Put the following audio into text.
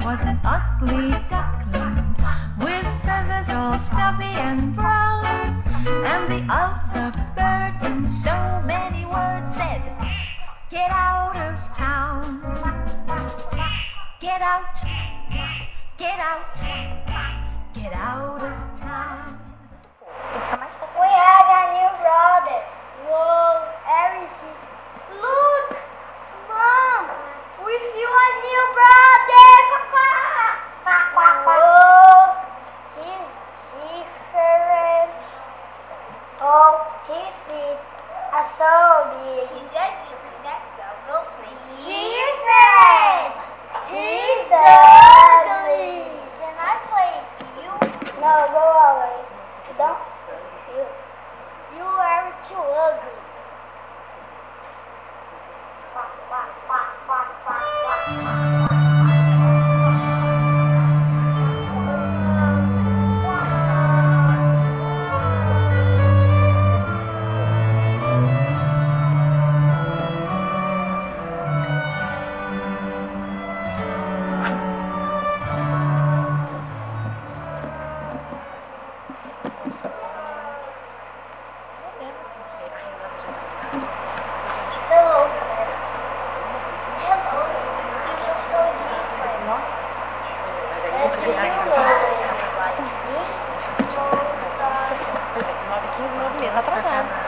was an ugly duckling with feathers all stubby and brown. And the other birds in so many words said, Get out of town. Get out. Get out. Get out of Oh, his feet are so big. 9h15, 9.